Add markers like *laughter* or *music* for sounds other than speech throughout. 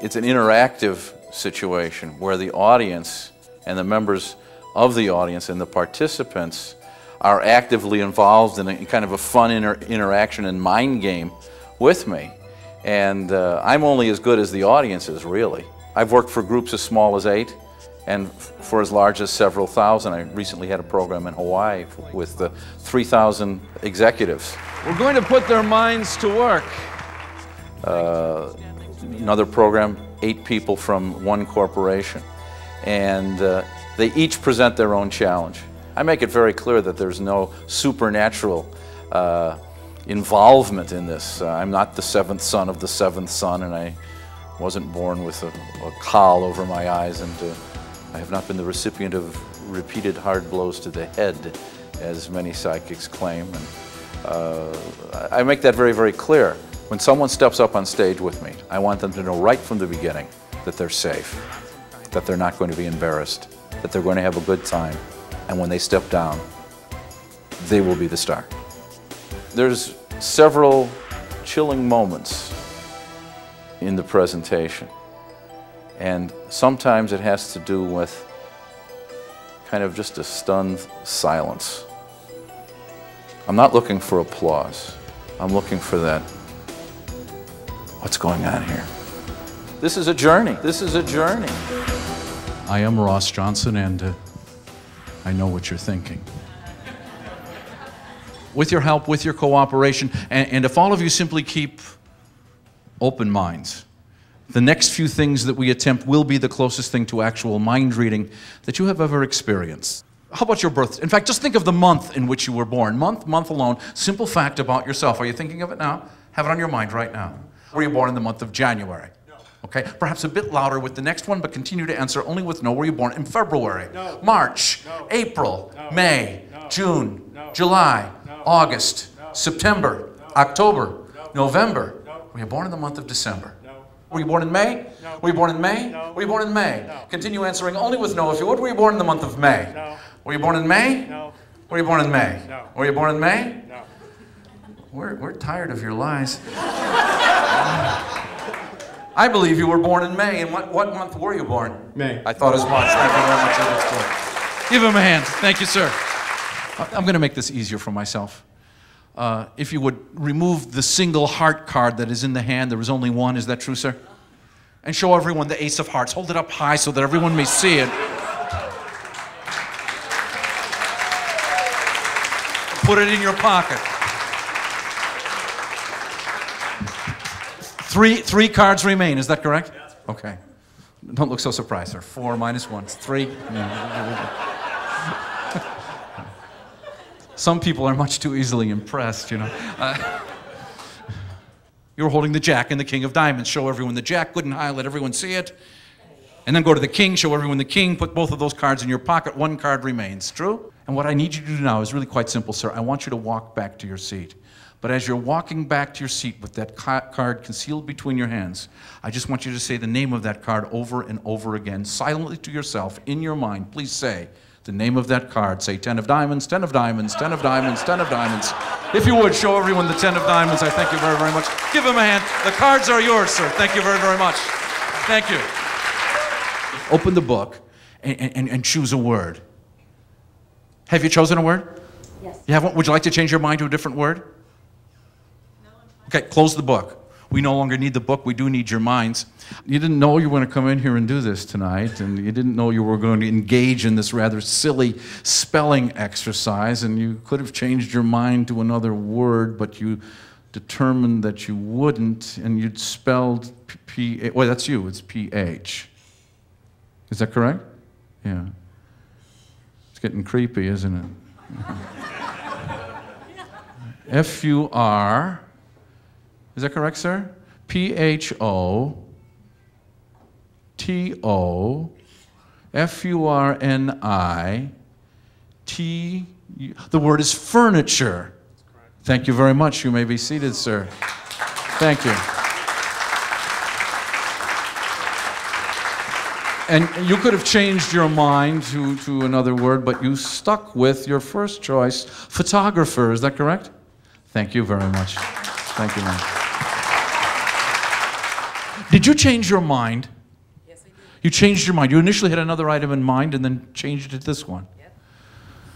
It's an interactive situation where the audience and the members of the audience and the participants are actively involved in a kind of a fun inter interaction and mind game with me. And uh, I'm only as good as the audience is, really. I've worked for groups as small as eight and for as large as several thousand. I recently had a program in Hawaii with uh, 3,000 executives. We're going to put their minds to work. Uh, another program, eight people from one corporation. And uh, they each present their own challenge. I make it very clear that there's no supernatural uh, involvement in this. Uh, I'm not the seventh son of the seventh son, and I wasn't born with a, a caul over my eyes, and uh, I have not been the recipient of repeated hard blows to the head, as many psychics claim. And, uh, I make that very, very clear. When someone steps up on stage with me, I want them to know right from the beginning that they're safe, that they're not going to be embarrassed, that they're going to have a good time, and when they step down, they will be the star. There's several chilling moments in the presentation, and sometimes it has to do with kind of just a stunned silence. I'm not looking for applause. I'm looking for that what's going on here? This is a journey. This is a journey. I am Ross Johnson, and uh, I know what you're thinking. With your help, with your cooperation, and, and if all of you simply keep open minds, the next few things that we attempt will be the closest thing to actual mind reading that you have ever experienced. How about your birth? In fact, just think of the month in which you were born. Month, month alone. Simple fact about yourself. Are you thinking of it now? Have it on your mind right now. Were you born in the month of January? No. Okay, perhaps a bit louder with the next one, but continue to answer only with no. Were you born in February? No. March? No. April? No. May? No. June? No. July? No. August? No. September? No. October? No. November? No. Were you born in the month of December? No. Were you born in May? No. Were you born in May? No. Were you born in May? No. Continue answering only with no if you would. Were you born in the month of May? No. Were you born in May? No. Were you born in May? No. Were you born in May? No. We're, we're tired of your lies. I believe you were born in May. And what, what month were you born? May. I thought as much. Thank you very much. Give him a hand. Thank you, sir. I'm going to make this easier for myself. Uh, if you would remove the single heart card that is in the hand, there is only one. Is that true, sir? And show everyone the ace of hearts. Hold it up high so that everyone may see it. Put it in your pocket. Three, three cards remain, is that correct? Okay. Don't look so surprised, sir. Four minus one, three. *laughs* Some people are much too easily impressed, you know. Uh, *laughs* you're holding the jack and the king of diamonds. Show everyone the jack, good and high, let everyone see it. And then go to the king, show everyone the king, put both of those cards in your pocket, one card remains. True? And what I need you to do now is really quite simple, sir. I want you to walk back to your seat. But as you're walking back to your seat with that ca- card concealed between your hands, I just want you to say the name of that card over and over again, silently to yourself, in your mind. Please say the name of that card. Say 10 of diamonds, 10 of diamonds, 10 of diamonds, 10 of diamonds. If you would, show everyone the 10 of diamonds. I thank you very, very much. Give him a hand. The cards are yours, sir. Thank you very, very much. Thank you. Open the book and, and, and choose a word. Have you chosen a word? Yes. You have one? Would you like to change your mind to a different word? No, Okay, close the book. We no longer need the book, we do need your minds. You didn't know you were going to come in here and do this tonight, and you didn't know you were going to engage in this rather silly spelling exercise, and you could have changed your mind to another word, but you determined that you wouldn't, and you'd spelled P, P well, that's you, it's P H. Is that correct? Yeah. It's getting creepy, isn't it? *laughs* F U R. Is that correct, sir? P H O T O F U R N I T. The word is furniture. Thank you very much. You may be seated, sir. Thank you. And you could have changed your mind to, to another word, but you stuck with your first choice, photographer. Is that correct? Thank you very much. Thank you, ma'am. Did you change your mind? Yes, I did. You changed your mind. You initially had another item in mind and then changed it to this one. Yep.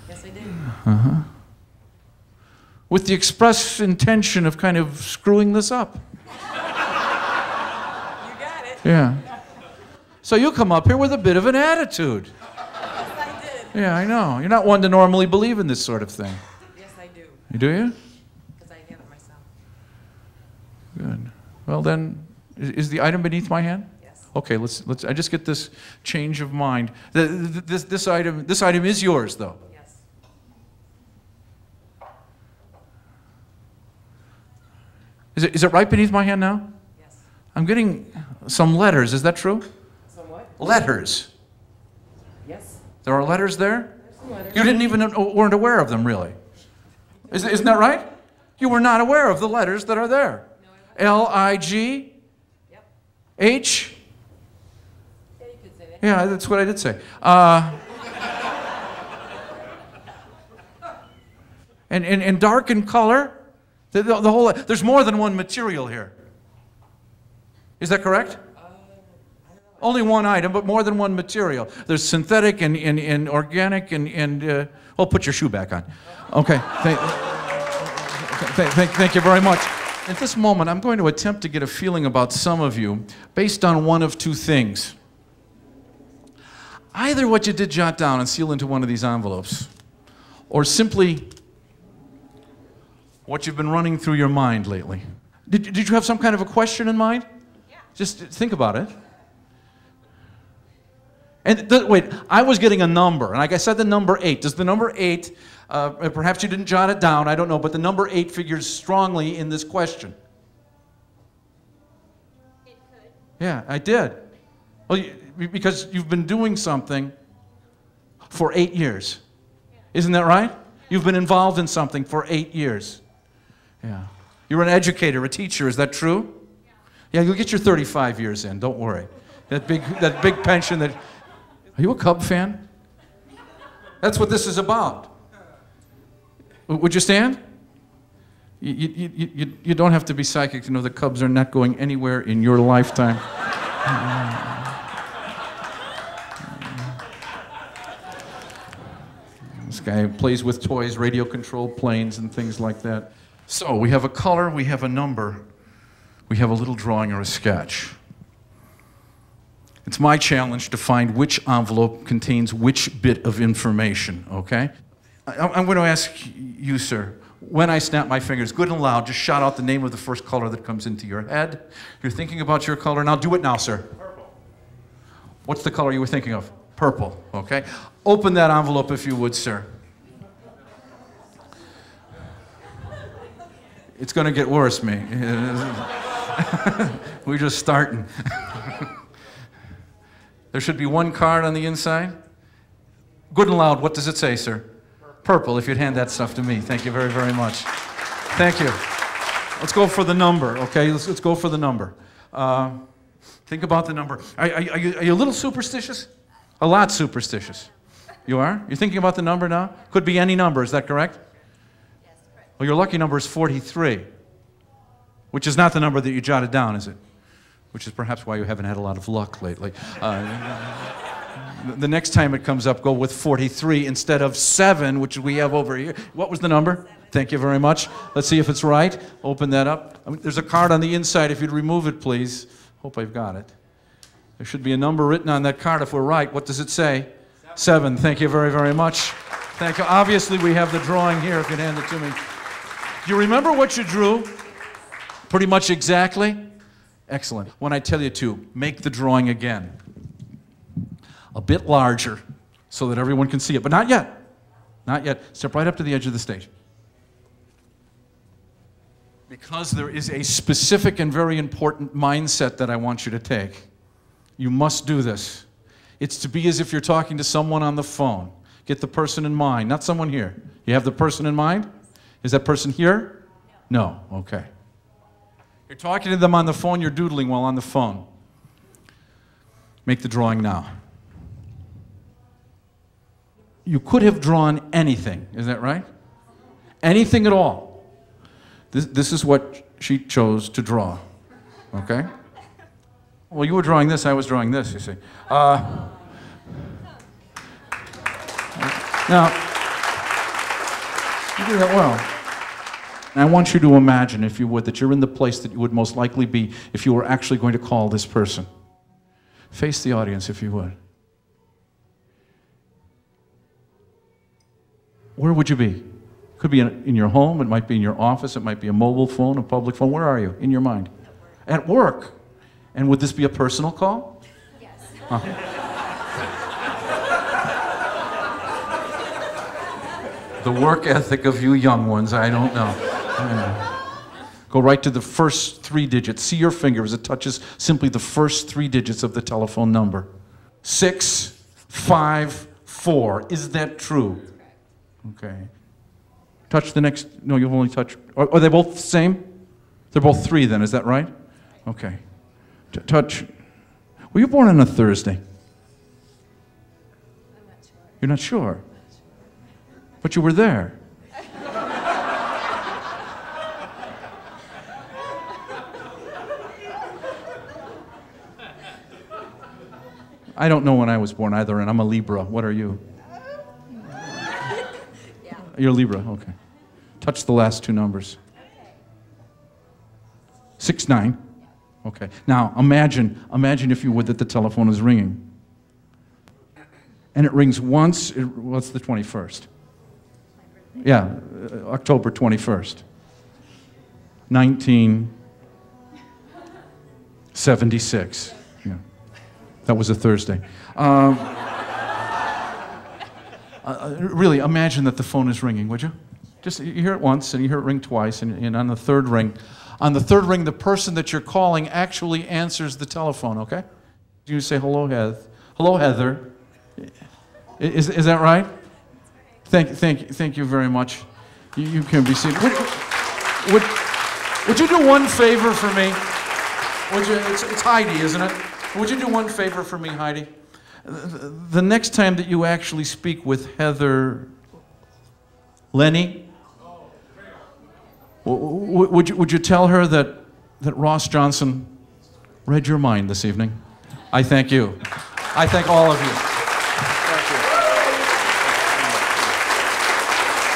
Yes, I did. Uh-huh. With the express intention of kind of screwing this up. *laughs* You got it. Yeah. So you come up here with a bit of an attitude. Yes, I did. Yeah, I know. You're not one to normally believe in this sort of thing. Yes, I do. You Do you? Because I have it myself. Good. Well then, is, is the item beneath my hand? Yes. Okay, let's let's. I just get this change of mind. The, the, this this item this item is yours though. Yes. Is it is it right beneath my hand now? Yes. I'm getting some letters. Is that true? Somewhat? Letters. Yes. There are letters there. Some letters. You didn't even weren't aware of them really. Is, isn't that right? You were not aware of the letters that are there. L I G. H. Yeah, that's what I did say. Uh, and, and, and dark in color. The, the, the whole, there's more than one material here. Is that correct? Only one item, but more than one material. There's synthetic and, and, and organic and, and uh, put your shoe back on. Okay. Thank, thank, thank you very much. At this moment, I'm going to attempt to get a feeling about some of you based on one of two things either what you did jot down and seal into one of these envelopes, or simply what you've been running through your mind lately. Did, did you have some kind of a question in mind? Yeah. Just think about it. And wait, I was getting a number, and like I said, the number eight. Does the number eight, uh, perhaps you didn't jot it down, I don't know, but the number eight figures strongly in this question. Yeah, I did. Well, you, because you've been doing something for eight years. Isn't that right? You've been involved in something for eight years. Yeah. You're an educator, a teacher, is that true? Yeah, you'll get your 35 years in, don't worry. That big, that big pension that. Are you a Cub fan? That's what this is about. Would you stand? You, you, you, you, don't have to be psychic to know the Cubs are not going anywhere in your lifetime. *laughs* This guy plays with toys, radio controlled planes, and things like that. So we have a color, we have a number, we have a little drawing or a sketch. It's my challenge to find which envelope contains which bit of information, okay? I- I'm going to ask you, sir, when I snap my fingers, good and loud, just shout out the name of the first color that comes into your head. You're thinking about your color. Now do it now, sir. Purple. What's the color you were thinking of? Purple, okay? Open that envelope if you would, sir. It's going to get worse, me. *laughs* We're just starting. *laughs* there should be one card on the inside. Good and loud, what does it say, sir? Purple, if you'd hand that stuff to me. Thank you very, very much. Thank you. Let's go for the number, okay? Let's, let's go for the number. Uh, think about the number. Are, are, are you, are you a little superstitious? A lot superstitious. You are? You're thinking about the number now? Could be any number, is that correct? Yes, correct. Well, your lucky number is 43, which is not the number that you jotted down, is it? Which is perhaps why you haven't had a lot of luck lately. Uh, *laughs* the next time it comes up, go with 43 instead of 7, which we have over here. What was the number? Thank you very much. Let's see if it's right. Open that up. I mean, there's a card on the inside. If you'd remove it, please. Hope I've got it. There should be a number written on that card if we're right. What does it say? Seven. Thank you very, very much. Thank you. Obviously, we have the drawing here if you'd hand it to me. Do you remember what you drew? Pretty much exactly? Excellent. When I tell you to, make the drawing again. A bit larger so that everyone can see it, but not yet. Not yet. Step right up to the edge of the stage. Because there is a specific and very important mindset that I want you to take. You must do this. It's to be as if you're talking to someone on the phone. Get the person in mind, not someone here. You have the person in mind? Is that person here? No. Okay. You're talking to them on the phone, you're doodling while on the phone. Make the drawing now. You could have drawn anything, is that right? Anything at all. This, this is what she chose to draw, okay? Well, you were drawing this, I was drawing this, you see. Uh, now, you do that well. I want you to imagine, if you would, that you're in the place that you would most likely be if you were actually going to call this person. Face the audience, if you would. Where would you be? Could be in, in your home, it might be in your office, it might be a mobile phone, a public phone. Where are you in your mind? At work. And would this be a personal call? Yes. *laughs* The work ethic of you young ones, I don't know. Yeah. Go right to the first three digits. See your finger as it touches simply the first three digits of the telephone number. Six, five, four. Is that true? Okay. Touch the next. No, you've only touched. Are, are they both the same? They're both three, then, is that right? Okay. T- touch. Were you born on a Thursday? I'm not sure. You're not sure? But you were there. *laughs* I don't know when I was born either, and I'm a Libra. What are you? You're Libra, okay. Touch the last two numbers. Six nine. Okay. Now imagine, imagine if you would that the telephone is ringing. And it rings once, it, what's the 21st? Yeah, uh, October 21st. 1976. Yeah. That was a Thursday. Um, uh, really, imagine that the phone is ringing, would you? Just you hear it once and you hear it ring twice, and, and on the third ring, on the third ring, the person that you're calling actually answers the telephone, okay? You say, hello, Heath. Hello, Heather. Is, is that right? Thank, thank, thank you very much. You, you can be seated. Would, would, would you do one favor for me? Would you, it's, it's Heidi, isn't it? Would you do one favor for me, Heidi? The, next time that you actually speak with Heather Lenny, would you, would you tell her that, that Ross Johnson read your mind this evening? I thank you. I thank all of you. Thank you.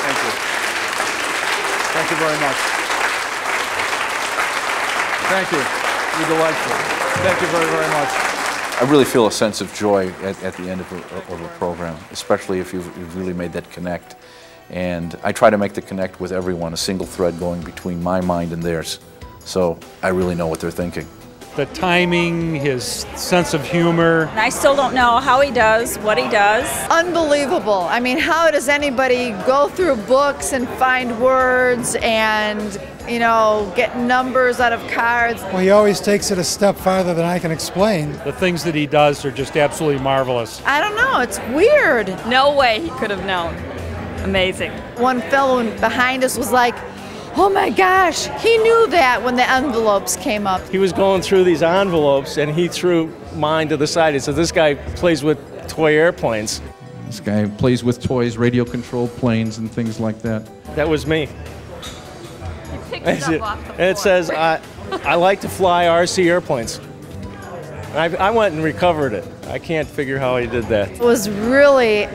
Thank you. Thank you very much. Thank you. You're delightful. Thank you very, very much. I really feel a sense of joy at, at the end of a, of a program, especially if you've, you've really made that connect. And I try to make the connect with everyone, a single thread going between my mind and theirs. So I really know what they're thinking. The timing, his sense of humor. And I still don't know how he does what he does. Unbelievable. I mean, how does anybody go through books and find words and, you know, get numbers out of cards? Well, he always takes it a step farther than I can explain. The things that he does are just absolutely marvelous. I don't know, it's weird. No way he could have known. Amazing. One fellow behind us was like, oh my gosh, he knew that when the envelopes came up. he was going through these envelopes and he threw mine to the side. He said, This guy plays with toy airplanes. This guy plays with toys, radio controlled planes, and things like that. That was me. He picked And *laughs* it, and it says, I, I like to fly RC airplanes. And I, I went and recovered it. I can't figure how he did that. It was really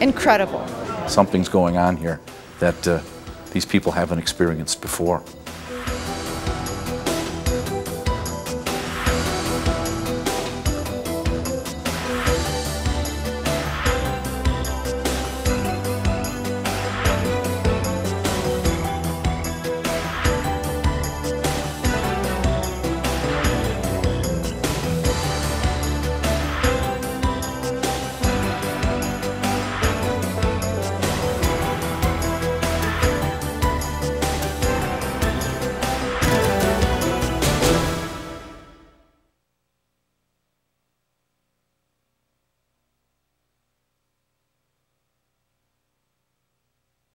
incredible. Something's going on here that uh, these people haven't experienced before.